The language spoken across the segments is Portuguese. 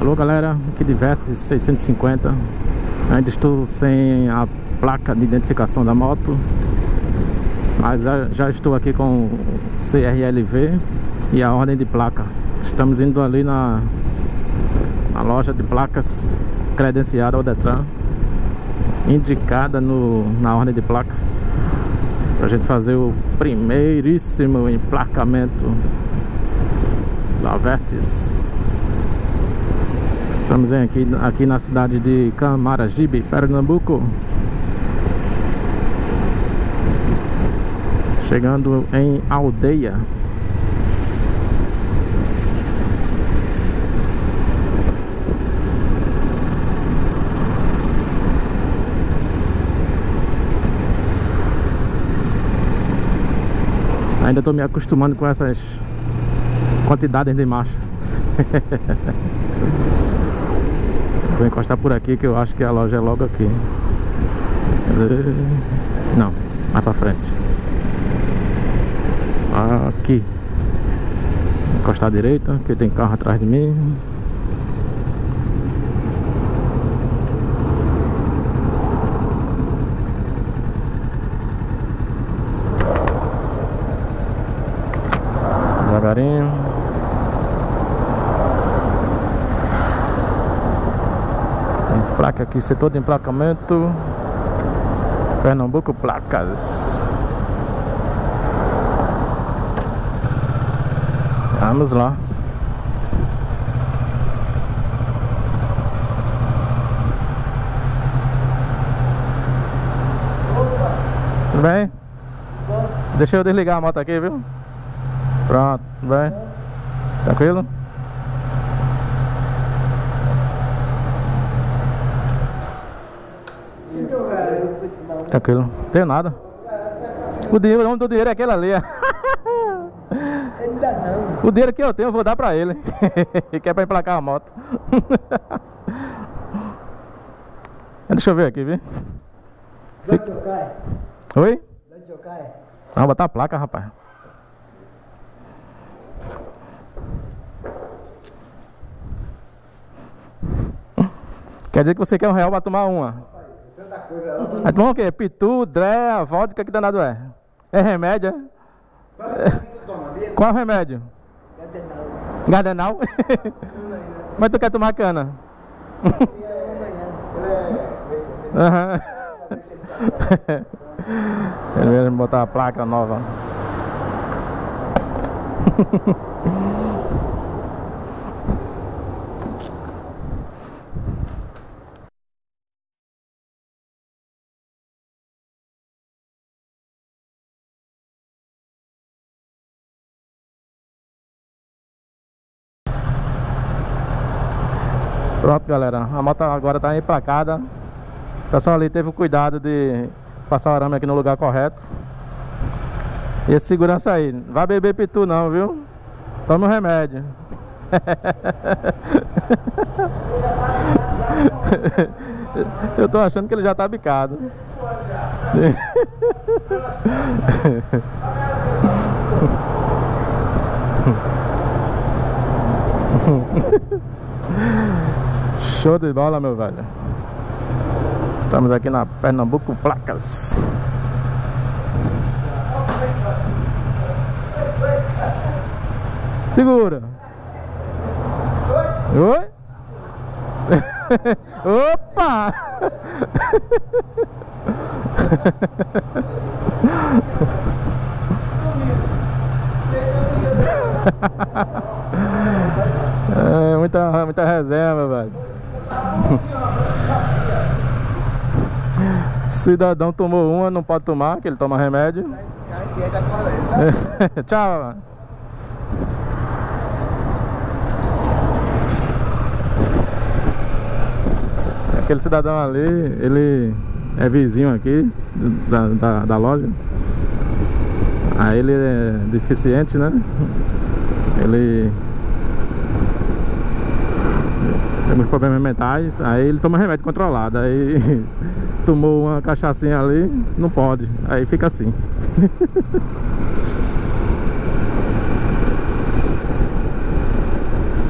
Alô galera, aqui de Versys 650 Ainda estou sem a placa de identificação da moto Mas já estou aqui com o CRLV e a ordem de placa. Estamos indo ali na, na loja de placas credenciada ao Detran Indicada no, na ordem de placa Pra gente fazer o primeiríssimo emplacamento da Versys Estamos aqui, aqui na cidade de Camaragibe, Pernambuco. Chegando em Aldeia Ainda estou me acostumando com essas quantidades de marcha. Vou encostar por aqui que eu acho que a loja é logo aqui. Não, mais pra frente. Aqui. Encostar à direita, que tem carro atrás de mim Devagarinho. Placa aqui, setor de emplacamento. Pernambuco Placas. Vamos lá. Tudo bem? Deixa eu desligar a moto aqui, viu? Pronto, bem? Tranquilo? Tranquilo, não tenho nada. O dinheiro, o nome do dinheiro é aquele ali. Ainda não. O dinheiro que eu tenho eu vou dar pra ele. que é pra emplacar a moto. Deixa eu ver aqui, viu? Eu caio? Oi? Caio? Vamos botar a placa, rapaz. Quer dizer que você quer um real pra tomar uma? Vai tomar o quê? Pitu, dré, vodka, que danado é? É remédio, é? Qual é o remédio? Gardenal. Gardenal? Mas tu quer tomar cana? Aham. Ele mesmo botar a placa nova. Pronto galera, a moto agora tá emplacada O pessoal ali teve o cuidado de passar o arame aqui no lugar correto. E esse segurança aí, não vai beber pitu não, viu? Toma um remédio. Eu tô achando que ele já tá bicado Show de bola, meu velho. Estamos aqui na Pernambuco Placas. Segura. Oi? Opa! É, muita, muita reserva, velho. Cidadão tomou uma, não pode tomar, que ele toma remédio. Tchau, mano. Aquele cidadão ali, ele é vizinho aqui da, da, da loja. Aí ele é deficiente, né? Ele Tem muitos problemas mentais. Aí ele toma remédio controlado. Aí tomou uma cachaçinha ali, não pode. Aí fica assim.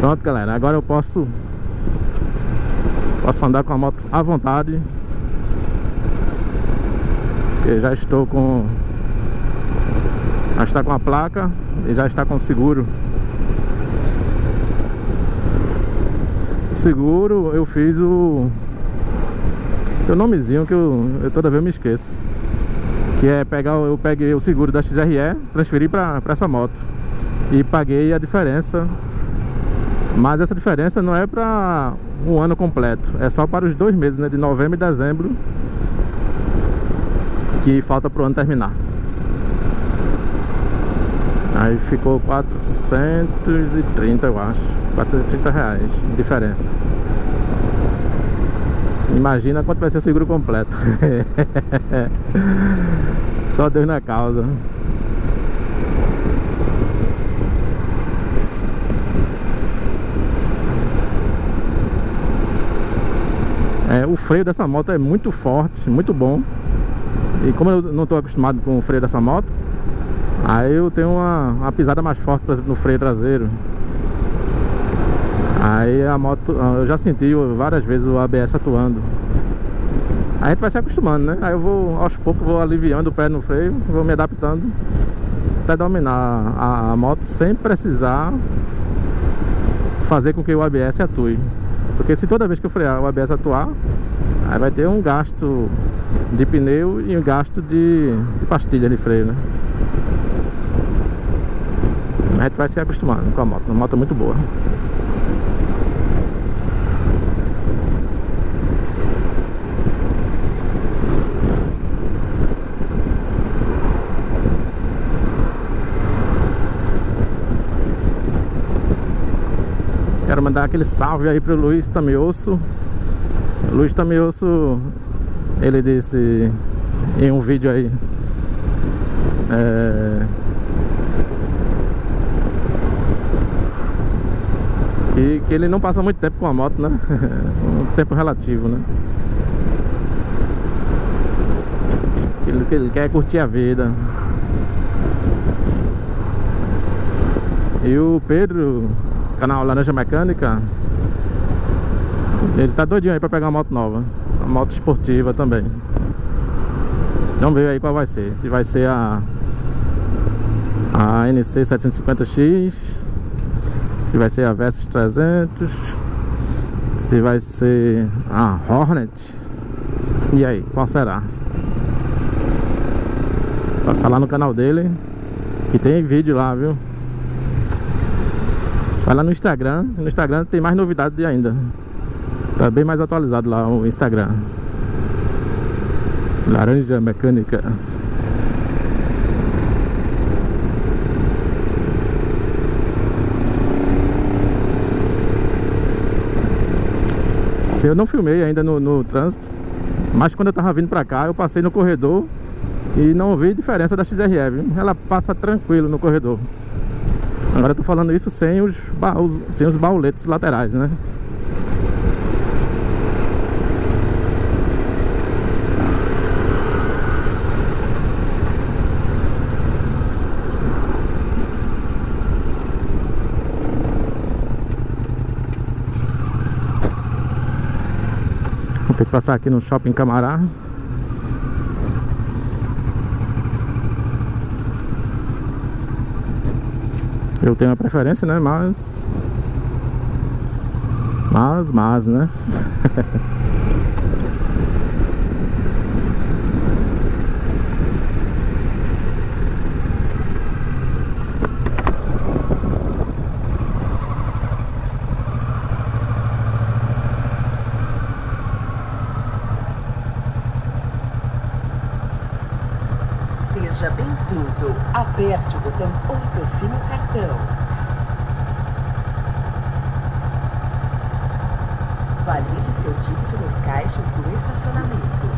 Pronto, galera. Agora eu posso Posso andar com a moto à vontade Porque já estou com Já está com a placa E já está com o seguro o Seguro eu fiz o Tem um nomezinho que eu, eu toda vez me esqueço. Que é pegar Eu peguei o seguro da XRE Transferi para essa moto. E paguei a diferença. Mas essa diferença não é para um ano completo. É só para os dois meses, né? De novembro e dezembro Que falta para o ano terminar Aí ficou 430 eu acho. 430 reais de diferença. Imagina quanto vai ser o seguro completo. Só Deus na causa. É, o freio dessa moto é muito forte, muito bom. E como eu não estou acostumado com o freio dessa moto Aí eu tenho uma, uma pisada mais forte, por exemplo, no freio traseiro Aí a moto, eu já senti várias vezes o ABS atuando a gente vai se acostumando, né? Aí eu vou, aos poucos, vou aliviando o pé no freio Vou me adaptando Até dominar a, a moto sem precisar Fazer com que o ABS atue porque se toda vez que eu frear o ABS atuar Aí vai ter um gasto de pneu e um gasto de, de pastilha de freio, né? A gente vai se acostumando com a moto, uma moto muito boa. Quero mandar aquele salve aí pro Luiz Tamioso. Luiz Tamioso Ele disse em um vídeo aí é, que, que ele não passa muito tempo com a moto, né? um tempo relativo, né? Que ele, que ele quer curtir a vida E o Pedro canal Laranja Mecânica Ele tá doidinho aí pra pegar uma moto nova Uma moto esportiva também Vamos ver aí qual vai ser Se vai ser a A NC 750X Se vai ser a Versys 300 Se vai ser a Hornet E aí, qual será? Passar lá no canal dele Que tem vídeo lá, viu? Vai lá no Instagram, no Instagram tem mais novidades ainda Tá bem mais atualizado lá o Instagram Laranja Mecânica Eu não filmei ainda no, no trânsito Mas quando eu tava vindo pra cá Eu passei no corredor E não vi diferença da viu? Ela passa tranquilo no corredor Agora eu tô falando isso sem os, baús, sem os bauletos laterais, né? Passar aqui no Shopping Camará Eu tenho a preferência, né? Mas... Mas, mas, né? Seja bem-vindo. Aperte o botão onde assina o cartão. Valide seu ticket nos caixas do estacionamento.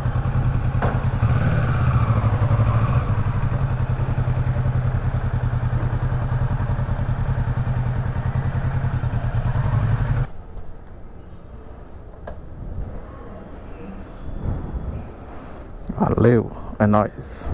Valeu, é nóis.